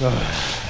唉。